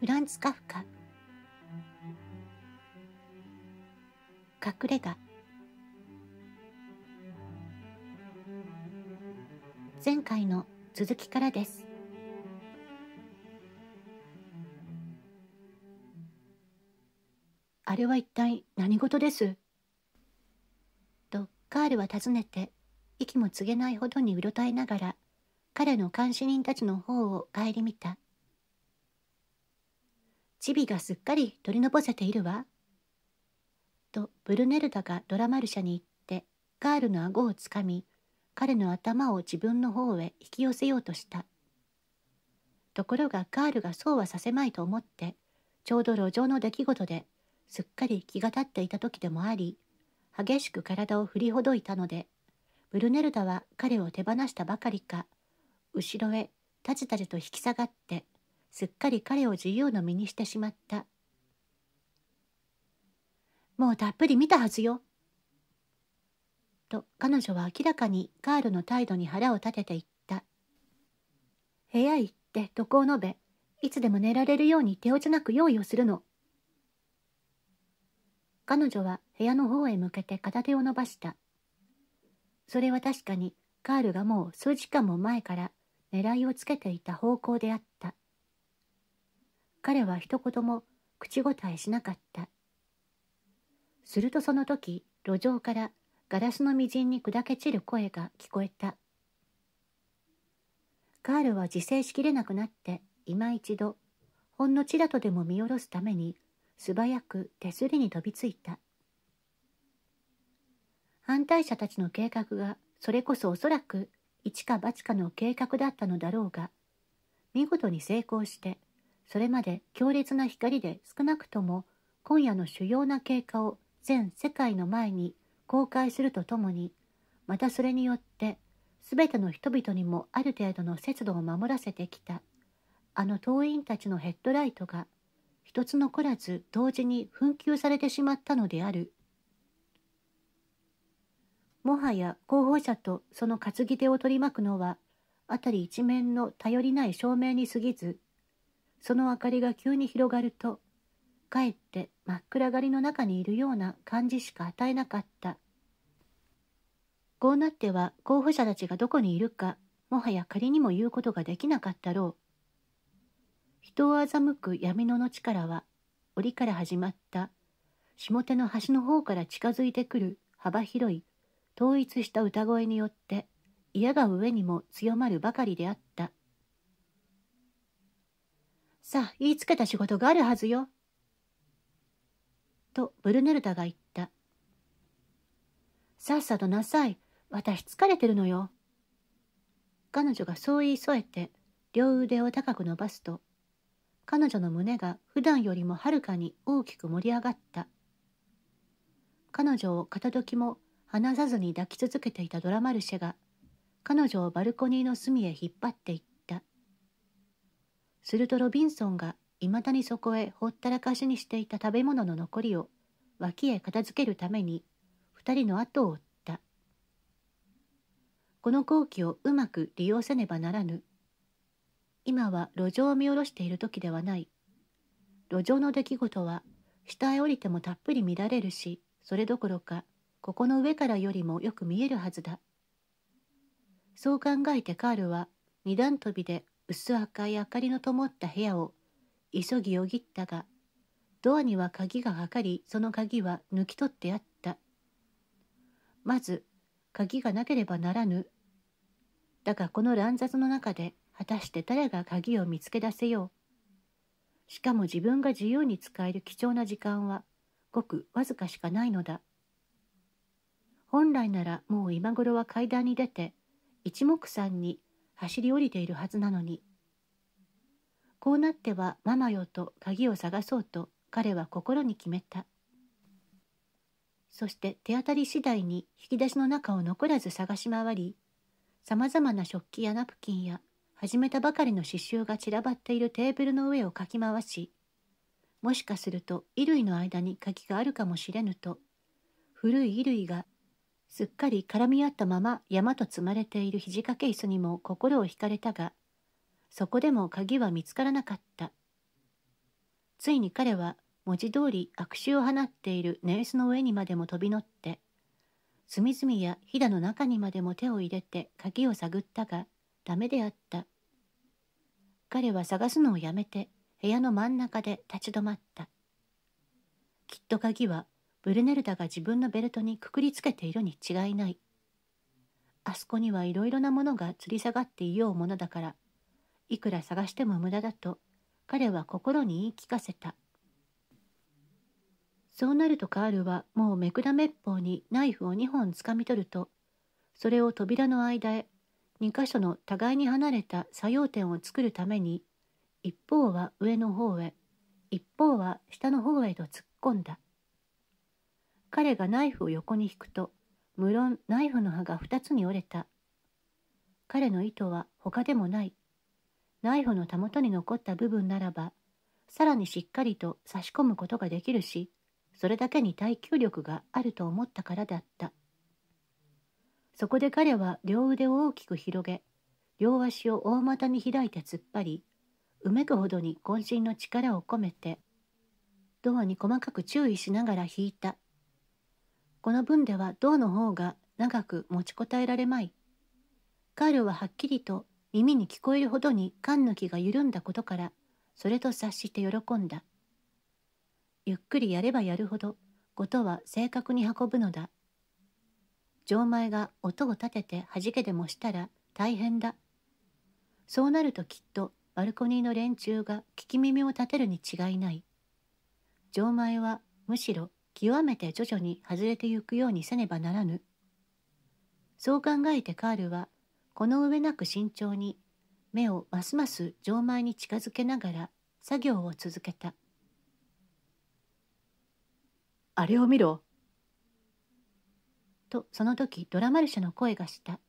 フランツ・カフカ。隠れ家。前回の続きからです。あれは一体何事です？とカールは尋ねて息も告げないほどにうろたえながら彼の監視人たちの方を顧みた。チビがすっかり取りのぼせているわ。とブルネルダがドラマルシャに言ってカールの顎をつかみ彼の頭を自分の方へ引き寄せようとした。ところがカールがそうはさせまいと思ってちょうど路上の出来事ですっかり気が立っていた時でもあり激しく体を振りほどいたのでブルネルダは彼を手放したばかりか後ろへたじたじと引き下がってすっかり彼を自由の身にしてしまった。もうたっぷり見たはずよ。と彼女は明らかにカールの態度に腹を立てて言った。部屋行って床を述べ、いつでも寝られるように手落ちなく用意をするの。彼女は部屋の方へ向けて片手を伸ばした。それは確かにカールがもう数時間も前から狙いをつけていた方向であった。彼は一言も口答えしなかった。するとその時、路上からガラスのみじんに砕け散る声が聞こえた。カールは自制しきれなくなって、今一度、ほんのちらとでも見下ろすために、素早く手すりに飛びついた。反対者たちの計画が、それこそおそらく一か八かの計画だったのだろうが、見事に成功して、それまで強烈な光で少なくとも今夜の主要な経過を全世界の前に公開するとともにまたそれによって全ての人々にもある程度の節度を守らせてきたあの党員たちのヘッドライトが一つ残らず同時に紛糾されてしまったのである。もはや候補者とその担ぎ手を取り巻くのは辺り一面の頼りない照明に過ぎずその明かりが急に広がるとかえって真っ暗がりの中にいるような感じしか与えなかった。こうなっては候補者たちがどこにいるかもはや仮にも言うことができなかったろう。人を欺く闇のの力は檻から始まった下手の端の方から近づいてくる幅広い統一した歌声によって嫌が上にも強まるばかりであった。さあ、言いつけた仕事があるはずよ。と、ブルネルタが言った。さっさとなさい。私疲れてるのよ。彼女がそう言い添えて、両腕を高く伸ばすと、彼女の胸が普段よりもはるかに大きく盛り上がった。彼女を片時も離さずに抱き続けていたドラマルシェが、彼女をバルコニーの隅へ引っ張っていった。するとロビンソンがいまだにそこへほったらかしにしていた食べ物の残りを脇へ片付けるために二人の後を追った。この好機をうまく利用せねばならぬ。今は路上を見下ろしている時ではない。路上の出来事は下へ降りてもたっぷり見られるし、それどころかここの上からよりもよく見えるはずだ。そう考えてカールは二段跳びで薄赤い明かりの灯った部屋を急ぎよぎったがドアには鍵がかかりその鍵は抜き取ってあった。まず鍵がなければならぬ。だがこの乱雑の中で果たして誰が鍵を見つけ出せよう。しかも自分が自由に使える貴重な時間はごくわずかしかないのだ。本来ならもう今頃は階段に出て一目散に走り降りているはずなのに。こうなってはママよと鍵を探そうと彼は心に決めた。そして手当たり次第に引き出しの中を残らず探し回りさまざまな食器やナプキンや始めたばかりの刺繍が散らばっているテーブルの上をかき回しもしかすると衣類の間に鍵があるかもしれぬと古い衣類がすっかり絡み合ったまま山と積まれている肘掛け椅子にも心を惹かれたがそこでも鍵は見つからなかった。ついに彼は文字通り悪臭を放っているネースの上にまでも飛び乗って隅々やひだの中にまでも手を入れて鍵を探ったがダメであった。彼は探すのをやめて部屋の真ん中で立ち止まった。きっと鍵はブルネルダが自分のベルトにくくりつけているに違いない。あそこにはいろいろなものが吊り下がっていようものだから。いくら探しても無駄だと。彼は心に言い聞かせた。そうなるとカールはもうめくらめっぽうにナイフを2本つかみ取ると。それを扉の間へ。2箇所の互いに離れた作用点を作るために。一方は上の方へ。一方は下の方へと突っ込んだ。彼がナイフを横に引くと無論ナイフの刃が2つに折れた。彼の意図は他でもない。ナイフのたもとに残った部分ならばさらにしっかりと差し込むことができるしそれだけに耐久力があると思ったからだった。そこで彼は両腕を大きく広げ両足を大股に開いて突っ張りうめくほどに渾身の力を込めてドアに細かく注意しながら引いた。この分では銅の方が長く持ちこたえられまい。カールははっきりと耳に聞こえるほどに缶抜きが緩んだことから、それと察して喜んだ。ゆっくりやればやるほど、ことは正確に運ぶのだ。錠前が音を立てて弾けでもしたら大変だ。そうなるときっとバルコニーの連中が聞き耳を立てるに違いない。錠前はむしろ極めて徐々に外れてゆくようにせねばならぬ。そう考えてカールはこの上なく慎重に目をますます錠前に近づけながら作業を続けた。あれを見ろ。とその時ドラマルシェの声がした。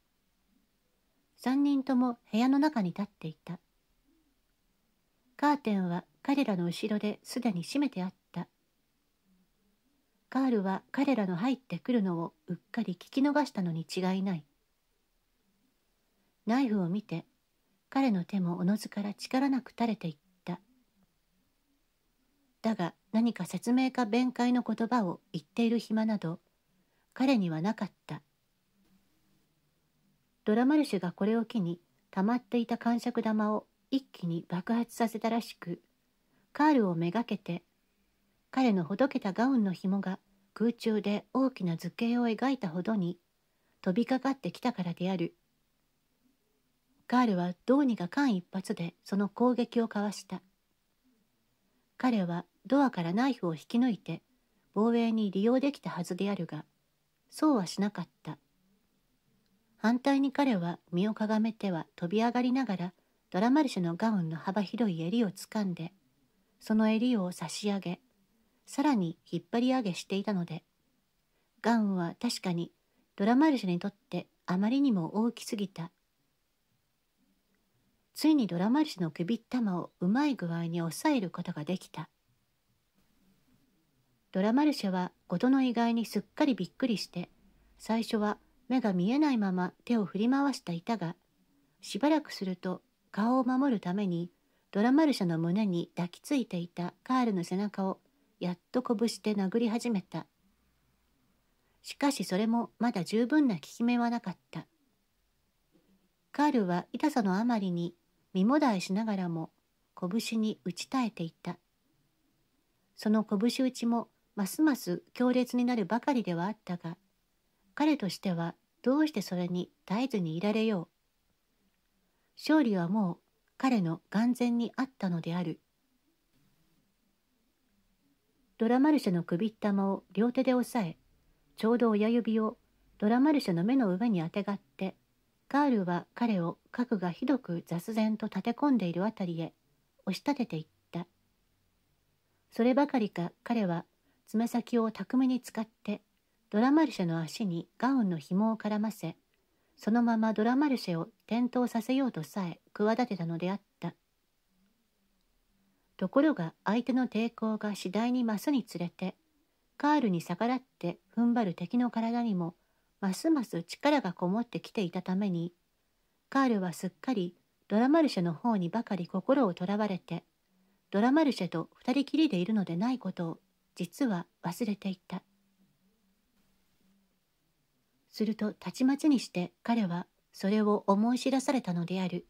三人とも部屋の中に立っていた。カーテンは彼らの後ろですでに閉めてあった。カールは彼らの入ってくるのをうっかり聞き逃したのに違いない。ナイフを見て彼の手もおのずから力なく垂れていった。だが何か説明か弁解の言葉を言っている暇など彼にはなかった。ドラマルシュがこれを機に溜まっていた感触玉を一気に爆発させたらしくカールをめがけて彼のほどけたガウンの紐が空中で大きな図形を描いたほどに飛びかかってきたからである。カールはどうにか間一髪でその攻撃をかわした。彼はドアからナイフを引き抜いて防衛に利用できたはずであるが、そうはしなかった。反対に彼は身をかがめては飛び上がりながらドラマルシュのガウンの幅広い襟をつかんで、その襟を差し上げ、さらに引っ張り上げしていたので、ガンは確かにドラマルシュにとってあまりにも大きすぎた。ついにドラマルシュの首玉をうまい具合に抑えることができた。ドラマルシェは事の意外にすっかりびっくりして、最初は目が見えないまま手を振り回していたが、しばらくすると顔を守るためにドラマルシャの胸に抱きついていたカールの背中をやっと拳で殴り始めた。しかしそれもまだ十分な効き目はなかった。カールは痛さのあまりに身もだえしながらも拳に打ち耐えていた。その拳打ちもますます強烈になるばかりではあったが、彼としてはどうしてそれに絶えずにいられよう。勝利はもう彼の眼前にあったのである。ドラマルシャの首ったまを両手で押さえ、ちょうど親指をドラマルシャの目の上にあてがって、カールは彼を核がひどく雑然と立て込んでいるあたりへ押し立てていった。そればかりか彼は爪先を巧みに使ってドラマルシェの足にガウンの紐を絡ませ、そのままドラマルシェを転倒させようとさえ企てたのであった。ところが相手の抵抗が次第に増すにつれて、カールに逆らって踏ん張る敵の体にもますます力がこもってきていたために、カールはすっかりドラマルシェの方にばかり心をとらわれて、ドラマルシェと二人きりでいるのでないことを実は忘れていた。するとたちまちにして彼はそれを思い知らされたのである。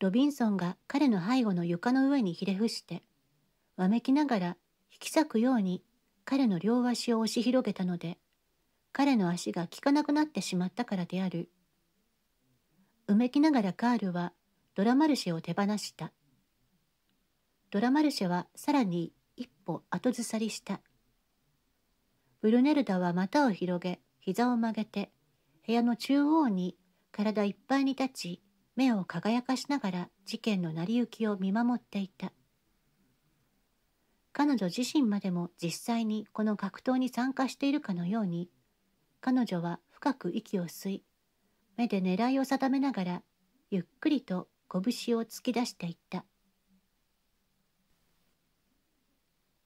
ロビンソンが彼の背後の床の上にひれ伏して、わめきながら引き裂くように彼の両足を押し広げたので、彼の足が効かなくなってしまったからである。うめきながらカールはドラマルシェを手放した。ドラマルシェはさらに一歩後ずさりした。ブルネルダは股を広げ、膝を曲げて、部屋の中央に体いっぱいに立ち、目を輝かしながら事件の成り行きを見守っていた。彼女自身までも実際にこの格闘に参加しているかのように、彼女は深く息を吸い、目で狙いを定めながら、ゆっくりと拳を突き出していった。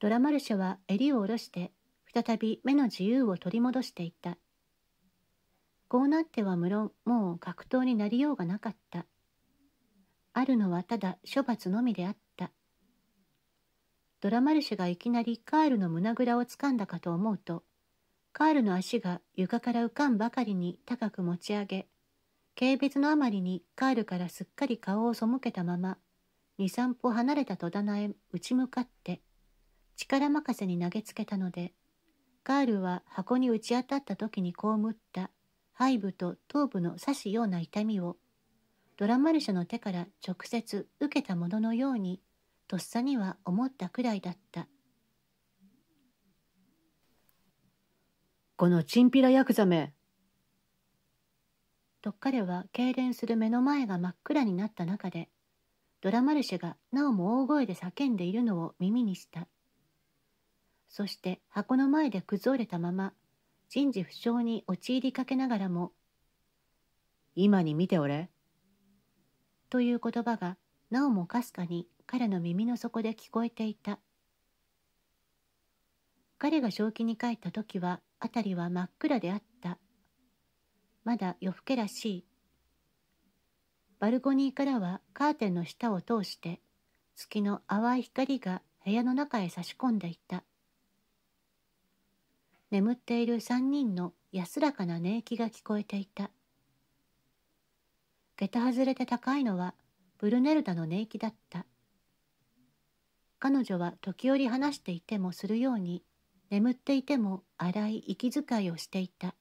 ドラマルシャは襟を下ろして、再び目の自由を取り戻していった。こうなっては無論もう格闘になりようがなかった。あるのはただ処罰のみであった。ドラマルシェがいきなりカールの胸ぐらをつかんだかと思うと、カールの足が床から浮かんばかりに高く持ち上げ、軽蔑のあまりにカールからすっかり顔を背けたまま、二三歩離れた戸棚へ打ち向かって、力任せに投げつけたので、カールは箱に打ち当たった時に被った背部と頭部の刺すような痛みをドラマルシャの手から直接受けたもののようにとっさには思ったくらいだった。このチンピラヤクザめ。と彼は痙攣する目の前が真っ暗になった中でドラマルシェがなおも大声で叫んでいるのを耳にした。そして箱の前で崩れたまま人事不詳に陥りかけながらも、今に見ておれ。という言葉がなおもかすかに彼の耳の底で聞こえていた。彼が正気に帰った時は辺りは真っ暗であった。まだ夜更けらしい。バルコニーからはカーテンの下を通して月の淡い光が部屋の中へ差し込んでいた。眠っている三人の安らかな寝息が聞こえていた。桁外れて高いのはブルネルダの寝息だった。彼女は時折話していてもするように眠っていても荒い息遣いをしていた。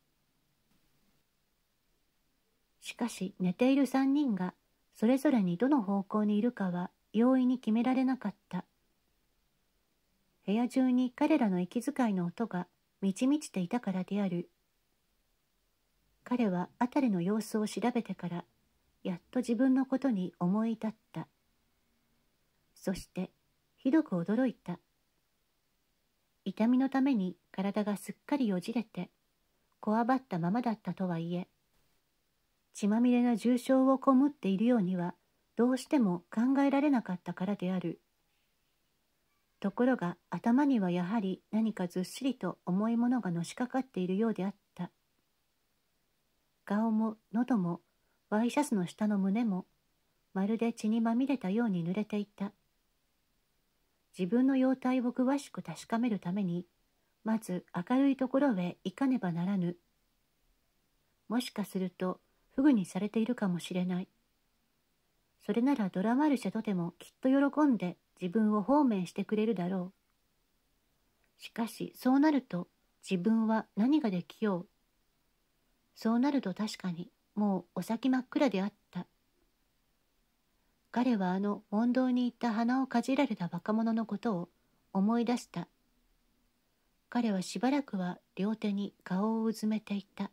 しかし寝ている三人がそれぞれにどの方向にいるかは容易に決められなかった。部屋中に彼らの息遣いの音が満ち満ちていたからである。彼は辺りの様子を調べてから、やっと自分のことに思い至った。そして、ひどく驚いた。痛みのために体がすっかりよじれて、こわばったままだったとはいえ、血まみれな重傷をこむっているようには、どうしても考えられなかったからである。ところが頭にはやはり何かずっしりと重いものがのしかかっているようであった。顔も喉もワイシャツの下の胸もまるで血にまみれたように濡れていた。自分の容体を詳しく確かめるためにまず明るいところへ行かねばならぬ。もしかするとフグにされているかもしれない。それならドラマルシェとてもきっと喜んで自分を放免してくれるだろう。しかしそうなると自分は何ができよう。そうなると確かにもうお先真っ暗であった。彼はあの問答に行った鼻をかじられた若者のことを思い出した。彼はしばらくは両手に顔をうずめていた。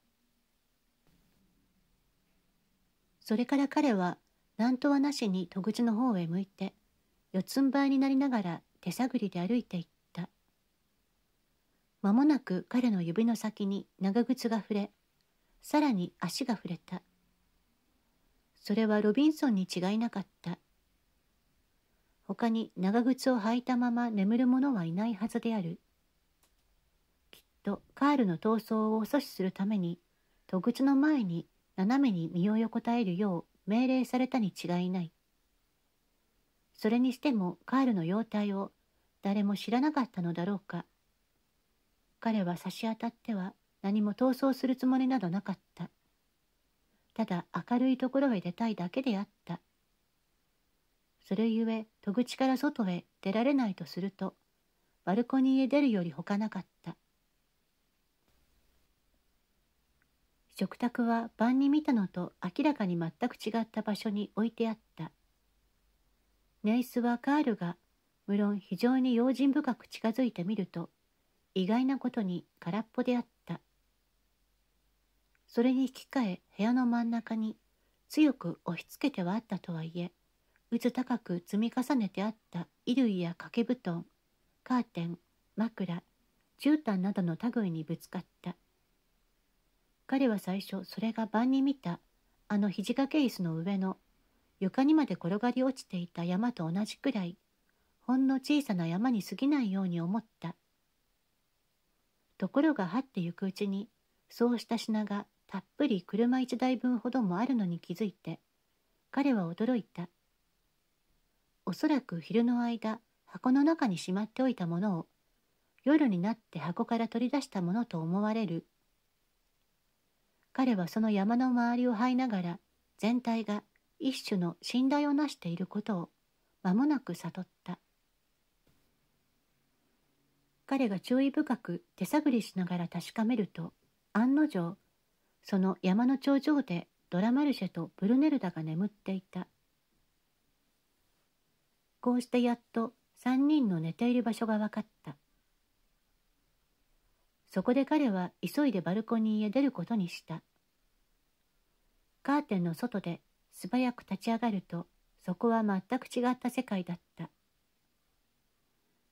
それから彼は何とはなしに戸口の方へ向いて四つん這いになりながら手探りで歩いていった。間もなく彼の指の先に長靴が触れ、さらに足が触れた。それはロビンソンに違いなかった。他に長靴を履いたまま眠る者はいないはずである。きっとカールの逃走を阻止するために、戸口の前に斜めに身を横たえるよう命令されたに違いない。それにしてもカールの容態を誰も知らなかったのだろうか。彼は差し当たっては何も逃走するつもりなどなかった。ただ明るいところへ出たいだけであった。それゆえ戸口から外へ出られないとするとバルコニーへ出るよりほかなかった。食卓は晩に見たのと明らかに全く違った場所に置いてあった。ネイスはカールが無論非常に用心深く近づいてみると意外なことに空っぽであった。それに引き換え部屋の真ん中に強く押し付けてはあったとはいえ渦高く積み重ねてあった衣類や掛け布団カーテン枕絨毯などの類にぶつかった。彼は最初それが晩に見たあの肘掛け椅子の上の床にまで転がり落ちていた山と同じくらいほんの小さな山に過ぎないように思った。ところがはってゆくうちにそうした品がたっぷり車一台分ほどもあるのに気づいて彼は驚いた。おそらく昼の間箱の中にしまっておいたものを夜になって箱から取り出したものと思われる彼はその山の周りを這いながら全体が一種の信頼をなしていることを間もなく悟った。彼が注意深く手探りしながら確かめると案の定その山の頂上でドラマルシェとブルネルダが眠っていた。こうしてやっと三人の寝ている場所が分かった。そこで彼は急いでバルコニーへ出ることにした。カーテンの外で素早く立ち上がるとそこは全く違った世界だった。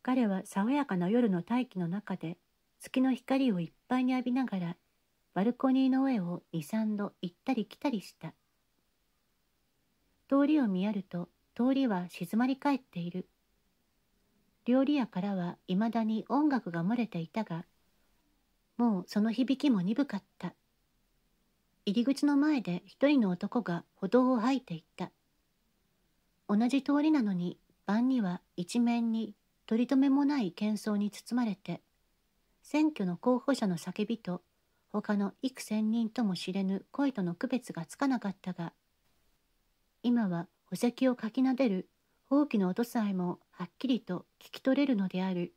彼は爽やかな夜の大気の中で月の光をいっぱいに浴びながらバルコニーの上を二三度行ったり来たりした。通りを見やると通りは静まり返っている。料理屋からはいまだに音楽が漏れていたがもうその響きも鈍かった。入り口の前で一人の男が歩道を吐いていった。同じ通りなのに晩には一面に取り留めもない喧騒に包まれて選挙の候補者の叫びと他の幾千人とも知れぬ声との区別がつかなかったが今は宝石をかきなでるほうきの音さえもはっきりと聞き取れるのである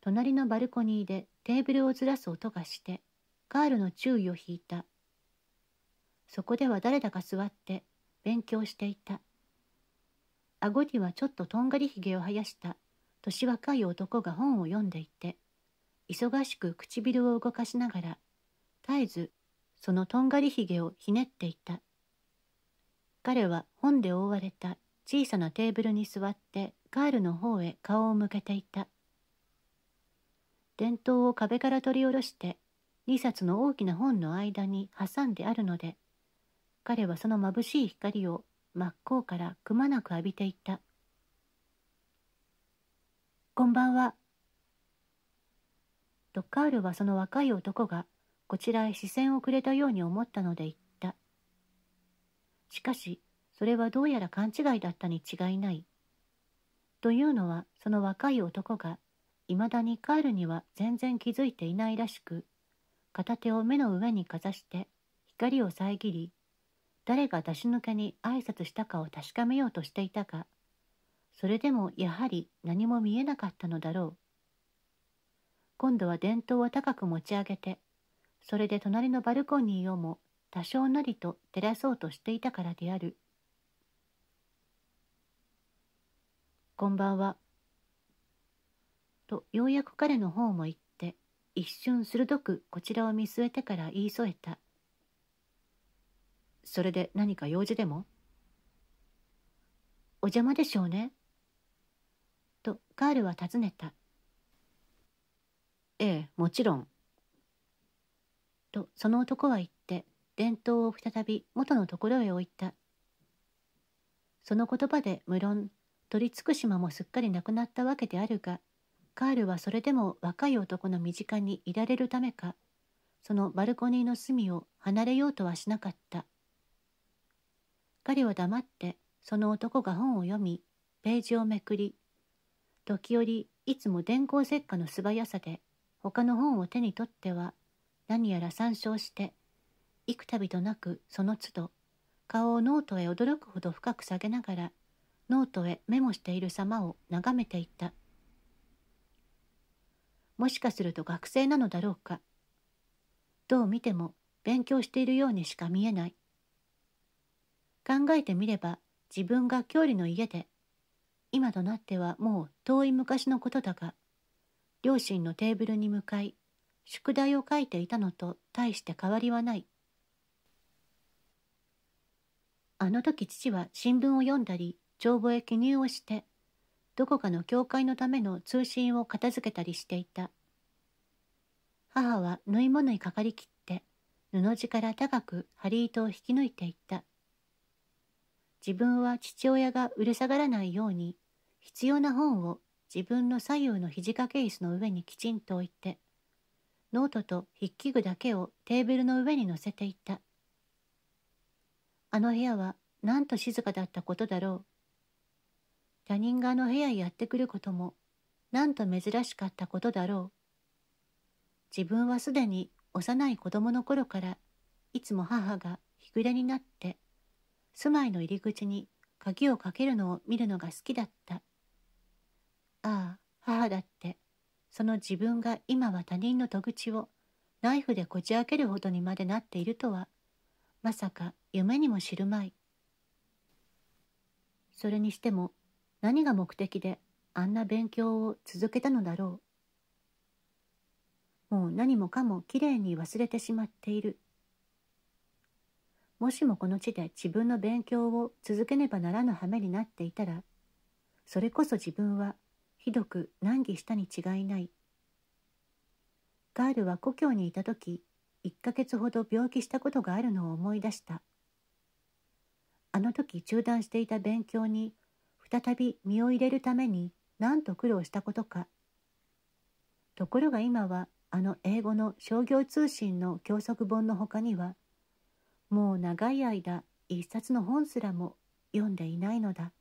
隣のバルコニーでテーブルをずらす音がしてカールの注意を引いた。そこでは誰だか座って勉強していた。顎にはちょっととんがりひげを生やした。年若い男が本を読んでいて忙しく唇を動かしながら絶えずそのとんがりひげをひねっていた。彼は本で覆われた小さなテーブルに座ってカールの方へ顔を向けていた。電灯を壁から取り下ろして2冊の大きな本の間に挟んであるので彼はその眩しい光を真っ向からくまなく浴びていた「こんばんは」とカールはその若い男がこちらへ視線をくれたように思ったので言った。しかしそれはどうやら勘違いだったに違いない。というのはその若い男がいまだにカールには全然気づいていないらしく片手を目の上にかざして光を遮り誰が出し抜けに挨拶したかを確かめようとしていたがそれでもやはり何も見えなかったのだろう。今度は電灯を高く持ち上げてそれで隣のバルコニーをも多少なりと照らそうとしていたからであるこんばんはとようやく彼の方も言って一瞬鋭くこちらを見据えてから言い添えた「それで何か用事でも?」「お邪魔でしょうね」とカールは尋ねた「ええもちろん」とその男は言って電灯を再び元のところへ置いた。その言葉で無論取り尽くし間もすっかりなくなったわけであるがカールはそれでも若い男の身近にいられるためかそのバルコニーの隅を離れようとはしなかった。彼は黙ってその男が本を読み、ページをめくり、時折いつも電光石火の素早さで他の本を手に取っては何やら参照して幾度となくその都度顔をノートへ驚くほど深く下げながらノートへメモしている様を眺めていた。もしかすると学生なのだろうか。どう見ても勉強しているようにしか見えない。考えてみれば自分が郷里の家で今となってはもう遠い昔のことだが両親のテーブルに向かい宿題を書いていたのと大して変わりはない。あの時父は新聞を読んだり帳簿へ記入をしてどこかの教会のための通信を片付けたりしていた。母は縫い物にかかりきって布地から高く針糸を引き抜いていった。自分は父親がうるさがらないように必要な本を自分の左右の肘掛け椅子の上にきちんと置いてノートと筆記具だけをテーブルの上に乗せていた。あの部屋はなんと静かだったことだろう。他人があの部屋へやってくることもなんと珍しかったことだろう自分はすでに幼い子供の頃からいつも母が日暮れになって住まいの入り口に鍵をかけるのを見るのが好きだった。ああ、母だって、その自分が今は他人の戸口をナイフでこじ開けるほどにまでなっているとは、まさか夢にも知るまい。それにしても何が目的であんな勉強を続けたのだろう。もう何もかもきれいに忘れてしまっている。もしもこの地で自分の勉強を続けねばならぬ羽目になっていたら、それこそ自分はひどく難儀したに違いない。ガールは故郷にいた時、1ヶ月ほど病気したことがあるのを思い出した。あの時中断していた勉強に再び身を入れるために何と苦労したことか。ところが今はあの英語の商業通信の教則本の他にはもう長い間一冊の本すらも読んでいないのだ。